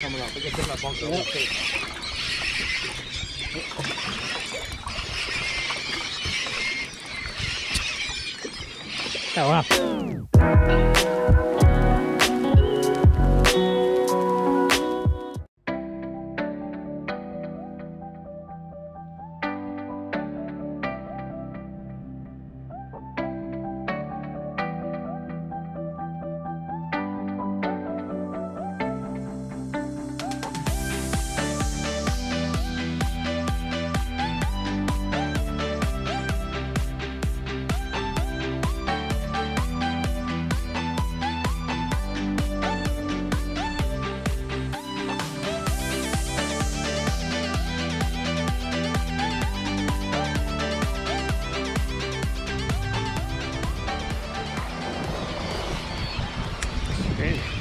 Coming up. We can take that bunker. Okay. Oh wow.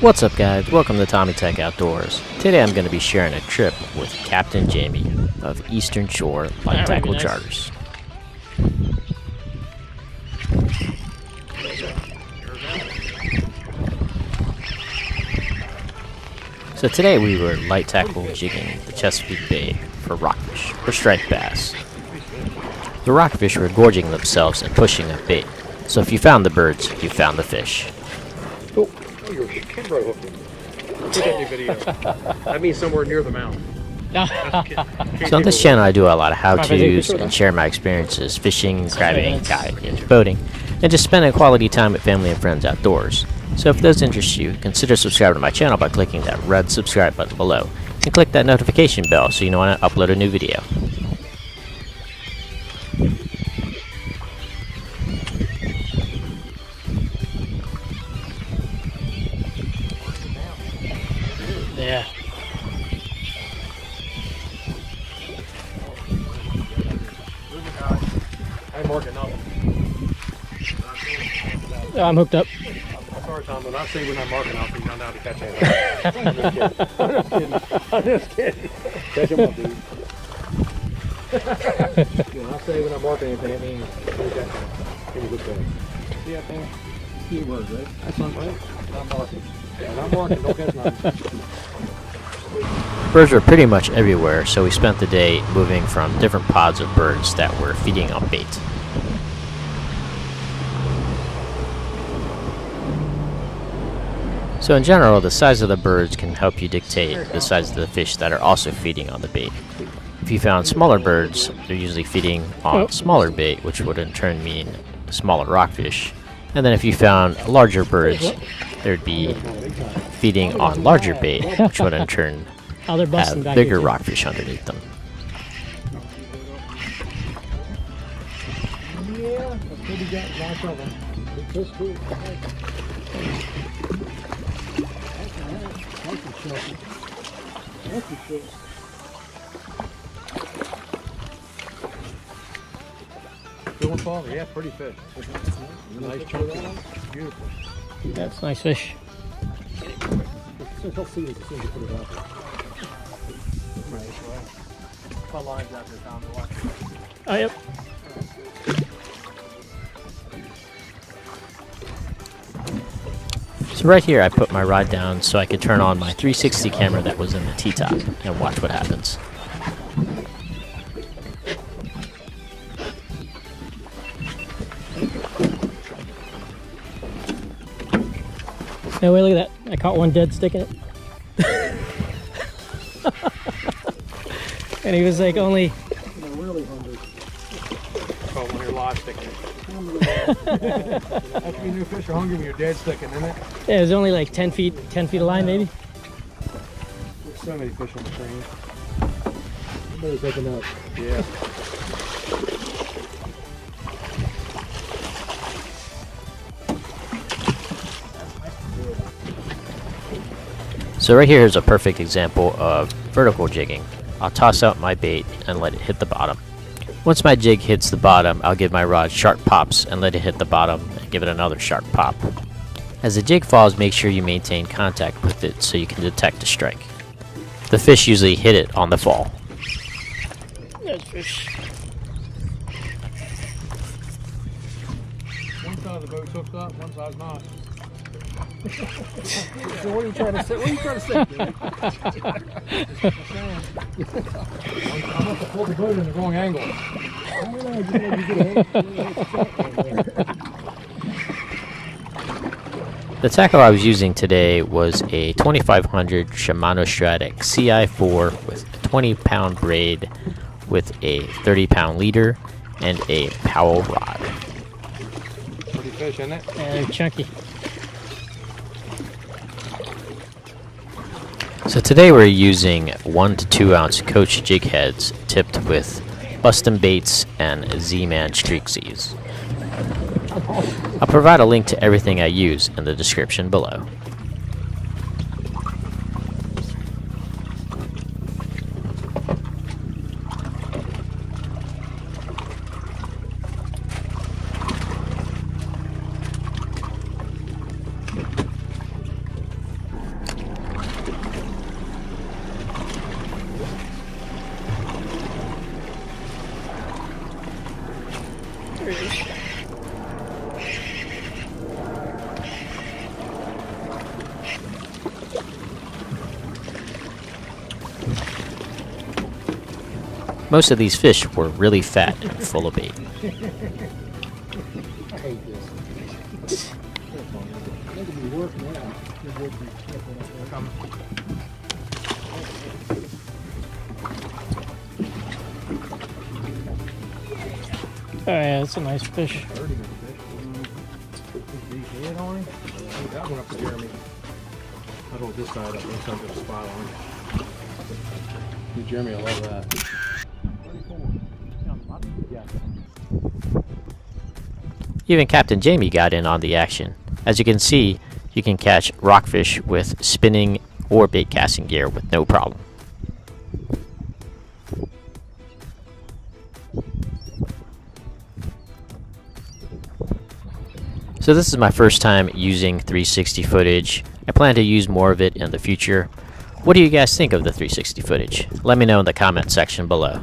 What's up guys, welcome to TomyTek Outdoors. Today I'm going to be sharing a trip with Captain Jamie of Eastern Shore Light Tackle nice. Charters. So today we were light tackle jigging the Chesapeake Bay for rockfish, or striped bass. The rockfish were gorging themselves and pushing a bait, so if you found the birds, you found the fish. Oh, oh, your camera hooked him. Put that your video. that means somewhere near the mouth. So on this channel, I do a lot of how-tos and share my experiences fishing, crabbing, kayaking, boating, and just spending quality time with family and friends outdoors. So if those interest you, consider subscribing to my channel by clicking that red subscribe button below, and click that notification bell so you know when I upload a new video. I'm hooked up. Sorry, Tom, but I say when I'm marking off, you know how to catch it. I'm just kidding. I'm just kidding. I'm just kidding. Catch him up, dude. when I say when I'm marking anything, it means we catch him. Give a good thing. See that thing? Keyword, right? That's not right. I'm marking. When I'm marking, don't catch nothing. Birds were pretty much everywhere, so we spent the day moving from different pods of birds that were feeding on bait. So in general, the size of the birds can help you dictate the size of the fish that are also feeding on the bait. If you found smaller birds, they're usually feeding on smaller bait, which would in turn mean smaller rockfish. And then if you found larger birds, there'd be feeding on larger bait, which would in turn Oh, have bigger rockfish underneath them. Yeah, that's what we got. Lots of them. That's cool. Doing father, yeah, pretty fish. Nice chunky. Beautiful. That's nice fish. He'll see it as soon as you put it out there. Put lines out there, Tom, to watch. Oh, yep. So right here I put my rod down so I could turn on my 360 camera that was in the T-top and watch what happens. Hey, wait, look at that. I caught one dead stick in it. and he was like only, That's when new fish are hungry when you're dead sticking, isn't it? yeah, it was only like 10 feet, 10 feet of line maybe. There's so many fish on the train. Better taking up. Yeah. So right here is a perfect example of vertical jigging. I'll toss out my bait and let it hit the bottom. Once my jig hits the bottom, I'll give my rod sharp pops and let it hit the bottom and give it another sharp pop. As the jig falls, make sure you maintain contact with it so you can detect a strike. The fish usually hit it on the fall. There's fish. One side of the boat's hooked up, one side's not. So what are you trying to say? What are you trying to say? Billy? I must have pulled the boat in the wrong angle. The tackle I was using today was a 2500 Shimano Stradic CI4 with a 20 pound braid with a 30 pound leader and a Powell rod. Pretty fish, isn't it? Yeah, they're chunky. So today we're using 1 to 2 ounce Coach jig heads tipped with Bustin Baits and Z-Man Streak Z's. I'll provide a link to everything I use in the description below. Most of these fish were really fat and full of bait. I hate this. Look at me working out. Oh yeah, that's a nice fish. Hurting the fish. Is he head on him? That one up to Jeremy. I don't this side up there, something spot on. Jeremy, I love that. Even Captain Jamie got in on the action. As you can see, you can catch rockfish with spinning or bait casting gear with no problem. So this is my first time using 360 footage. I plan to use more of it in the future. What do you guys think of the 360 footage? Let me know in the comment section below.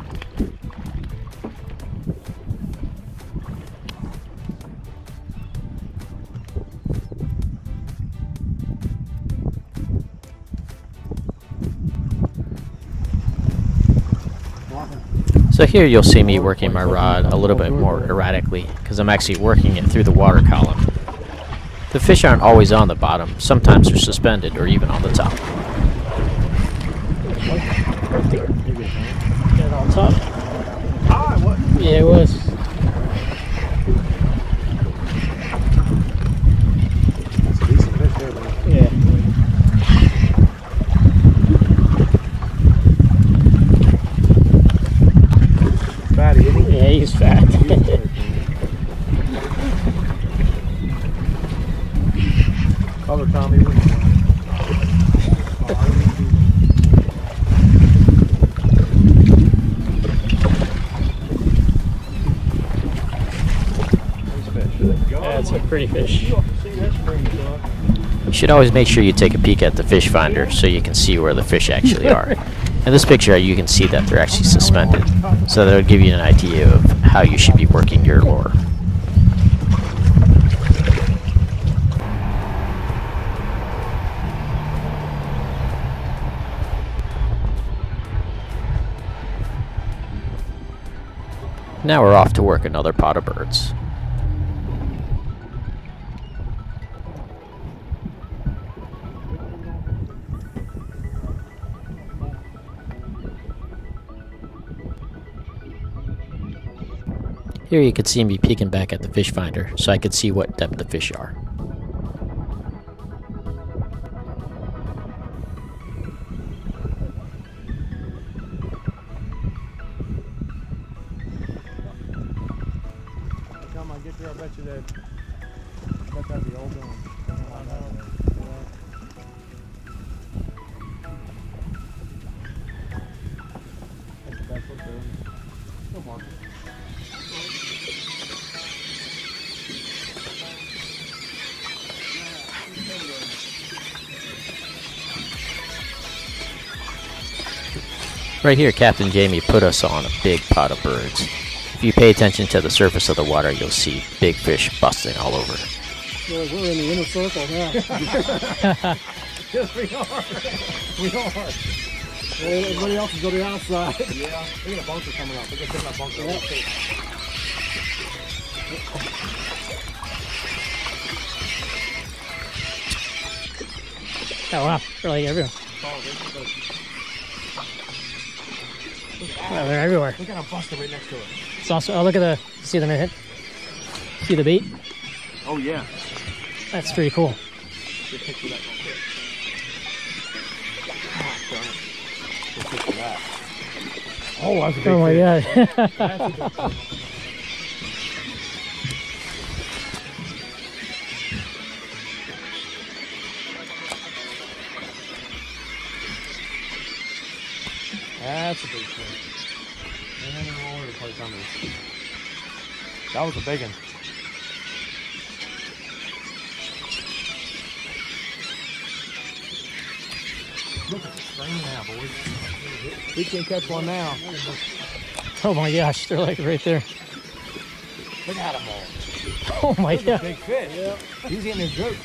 So here you'll see me working my rod a little bit more erratically because I'm actually working it through the water column. The fish aren't always on the bottom, sometimes they're suspended or even on the top. Got it on top. Ah, what? Yeah, it was. It's a decent fish there, man. Yeah. Fatty, isn't he? Yeah, he's fat. Color Tommy. what do you want? That's a pretty fish. You should always make sure you take a peek at the fish finder so you can see where the fish actually are. In this picture you can see that they're actually suspended, so that'll give you an idea of how you should be working your lure. Now we're off to work another pot of birds. Here you can see me peeking back at the fish finder so I can see what depth the fish are. That. That'd old one. The. Right here, Captain Jamie put us on a big pot of birds. If you pay attention to the surface of the water, you'll see big fish busting all over. We're, we're in the inner circle now. Yes, we are. we are. Everybody else is on the outside. Yeah. We got a bunker coming up. We can take that bunker. Yep. Oh wow, really everywhere. Oh, Oh, they're everywhere. We got a buster right next to it. It's also, oh look at the, see them hit? See the bait? Oh yeah. That's pretty cool. Get a picture of that real quick. Darn it. Get a picture of that. Oh, that's a big Oh my fish. god. That's a big fish. That's a big fish. And they're all over the place on this. That was a big one. Look at the string now, boys. We can catch one now. Oh my gosh, they're like right there. Look at them all. Oh my Those god. big fish. Yeah. He's getting his joke.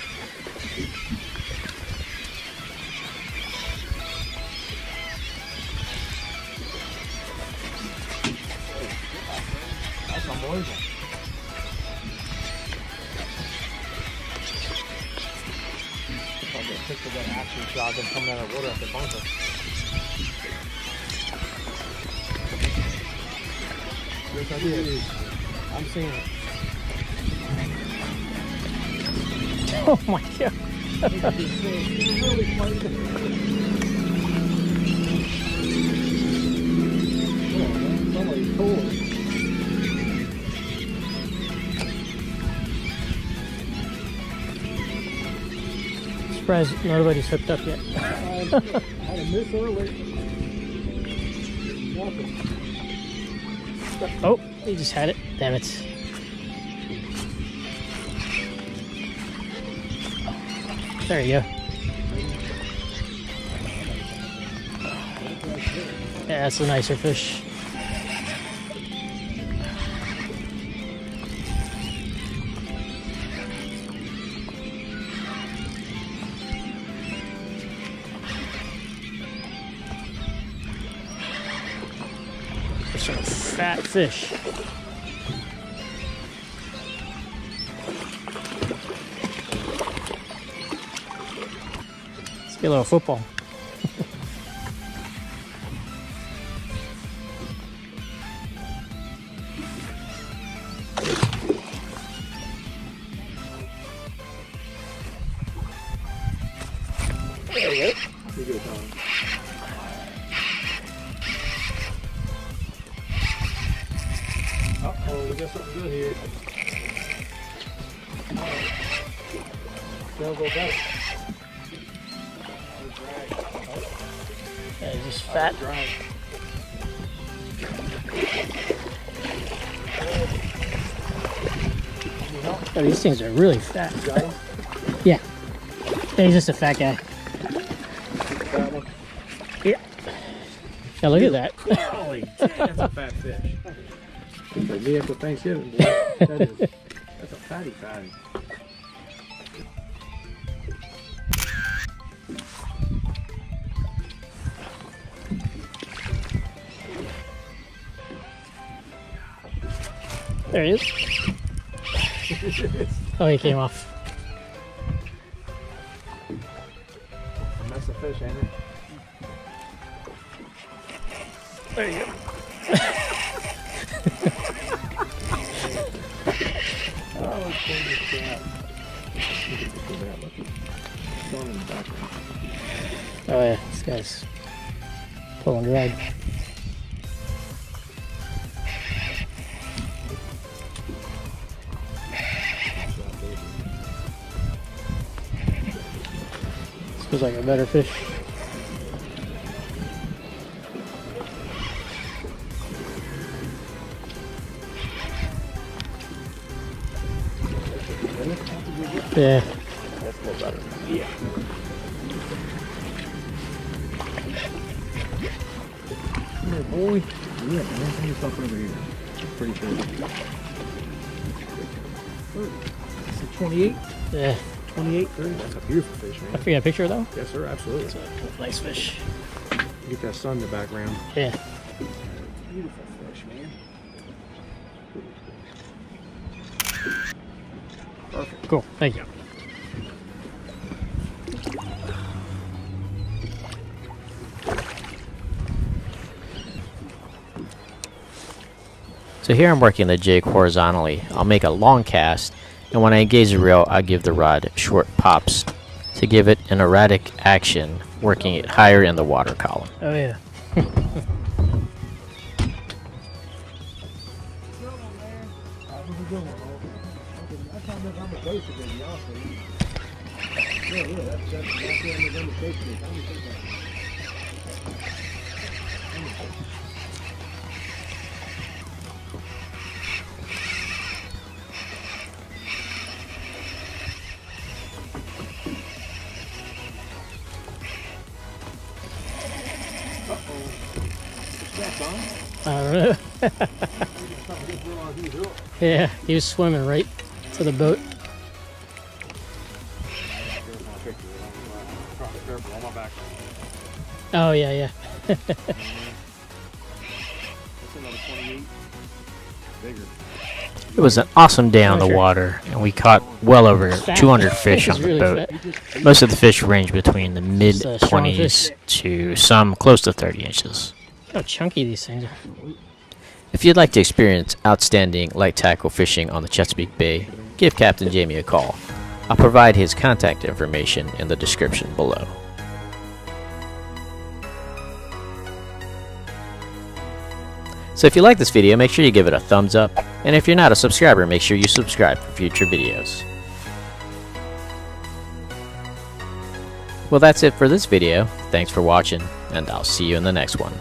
Get picture that action shot them coming out of the water at the bunker. Yes, I did. I'm seeing it. Oh my god. Surprised nobody's hooked up yet. Oh, he just had it. Damn it. There you go. Yeah, that's a nicer fish. Some fat fish. Let's get a little football. Got something good here. Go back. Yeah, he's just fat. Oh, these things are really fat. Yeah. Yeah, he's just a fat guy. Yeah. Yeah, look at that. Holy that's a fat fish. It's like me after Thanksgiving, boy. That is, that's a fatty fatty. There he is. Oh, he came off. A mess of fish, ain't it? There you go. Background. Oh yeah, this guy's pulling drag. This like a better fish. Yeah. That's a little better. Yeah. Come here, boy. Yeah, man. Bring yourself over here. Pretty good. It's a 28. Yeah. 28, 30. That's a beautiful fish, I man. forget a picture though. Yes, sir, absolutely. Nice fish. You Get that sun in the background. Yeah. Cool. Thank you. So here I'm working the jig horizontally. I'll make a long cast, and when I engage the reel, I'll give the rod short pops to give it an erratic action, working it higher in the water column. Oh yeah. I don't know. yeah, he was swimming right to the boat. Oh yeah, yeah. That's another 28. Bigger. It was an awesome day on the water, and we caught well over 200 fish on the boat. Most of the fish range between the mid It's a strong 20s to some close to 30 inches. How chunky these things are. If you'd like to experience outstanding light tackle fishing on the Chesapeake Bay, give Captain Jamie a call. I'll provide his contact information in the description below. So if you like this video, make sure you give it a thumbs up, and if you're not a subscriber, make sure you subscribe for future videos. Well, that's it for this video. Thanks for watching, and I'll see you in the next one.